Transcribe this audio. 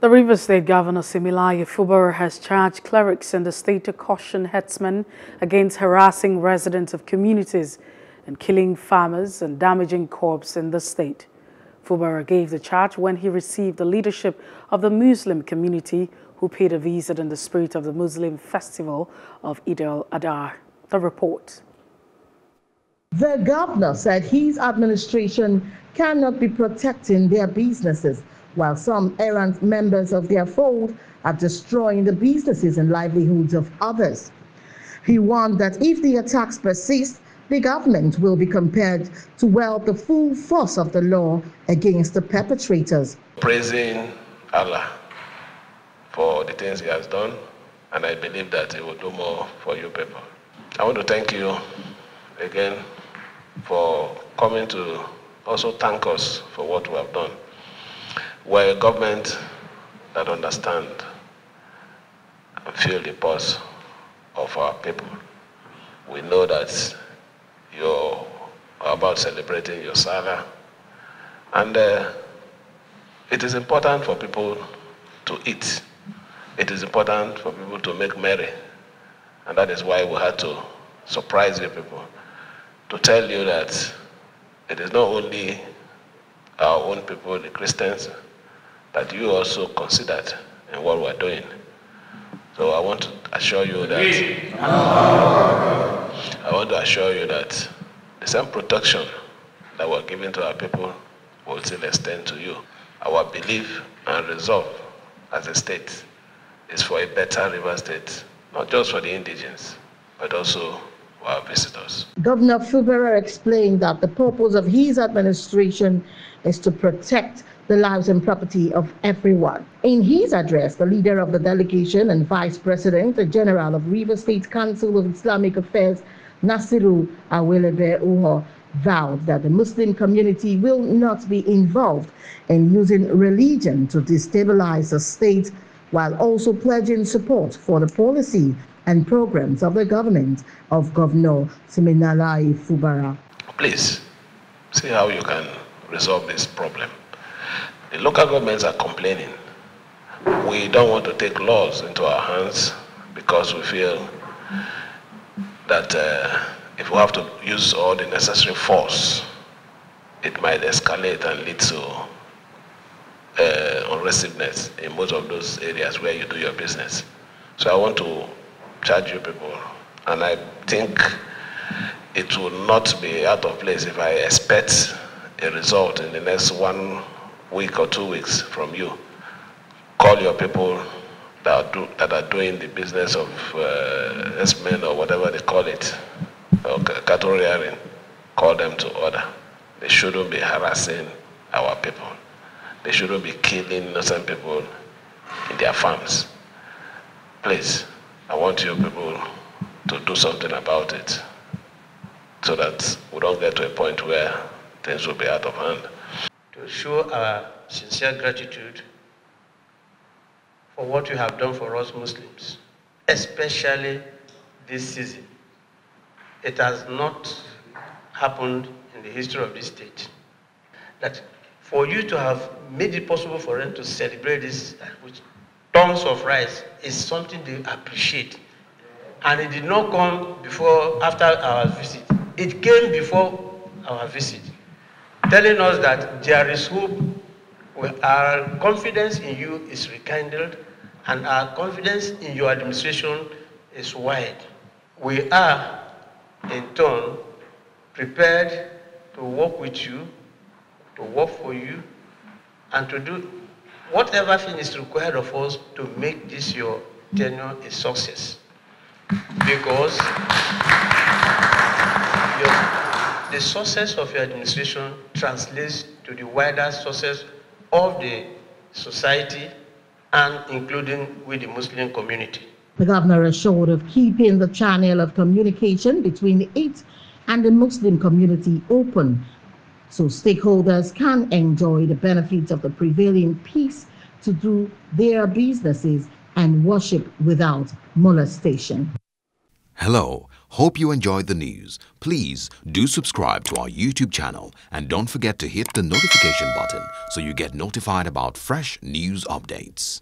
The Rivers State Governor Siminalayi Fubara has charged clerics in the state to caution herdsmen against harassing residents of communities and killing farmers and damaging crops in the state. Fubara gave the charge when he received the leadership of the Muslim community who paid a visit in the spirit of the Muslim festival of Eid al-Adha. The report. The governor said his administration cannot be protecting their businesses while some errant members of their fold are destroying the businesses and livelihoods of others. He warned that if the attacks persist, the government will be compelled to wield the full force of the law against the perpetrators. Praising Allah for the things He has done, and I believe that He will do more for you people. I want to thank you again for coming to also thank us for what we have done. We're a government that understand and feel the pulse of our people. We know that you're about celebrating your Salah, and uh, it is important for people to eat. It is important for people to make merry, and that is why we had to surprise you people to tell you that it is not only our own people, the Christians, that you also considered in what we're doing. So I want to assure you that I want to assure you that the same protection that we're giving to our people will still extend to you. Our belief and resolve as a state is for a better river state, not just for the indigents, but also our visitors. Governor Fubara explained that the purpose of his administration is to protect the lives and property of everyone. In his address, the leader of the delegation and vice president, the general of River State Council of Islamic Affairs, Nasiru Awelebe Uho, vowed that the Muslim community will not be involved in using religion to destabilize the state while also pledging support for the policy and programs of the government of Governor Siminalayi Fubara. Please see how you can resolve this problem. The local governments are complaining. We don't want to take laws into our hands because we feel that uh, if we have to use all the necessary force, it might escalate and lead to uh, unrestiveness in most of those areas where you do your business. So I want to charge you people, and I think it will not be out of place if I expect a result in the next one week or two weeks from you. Call your people that are, do, that are doing the business of uh, S-men or whatever they call it, or cattle rearing. Call them to order. They shouldn't be harassing our people. They shouldn't be killing innocent people in their farms. Please, I want you people to do something about it so that we don't get to a point where things will be out of hand to show our sincere gratitude for what you have done for us Muslims, especially this season. It has not happened in the history of this state. That for you to have made it possible for them to celebrate this with tons of rice is something they appreciate. And it did not come before, after our visit. It came before our visit telling us that there is hope. Our confidence in you is rekindled, and our confidence in your administration is wide. We are, in turn, prepared to work with you, to work for you, and to do whatever thing is required of us to make this your tenure a success. Because your the success of your administration translates to the wider success of the society and including with the Muslim community. The governor assured of keeping the channel of communication between it and the Muslim community open so stakeholders can enjoy the benefits of the prevailing peace to do their businesses and worship without molestation. Hello, hope you enjoyed the news. Please do subscribe to our YouTube channel and don't forget to hit the notification button so you get notified about fresh news updates.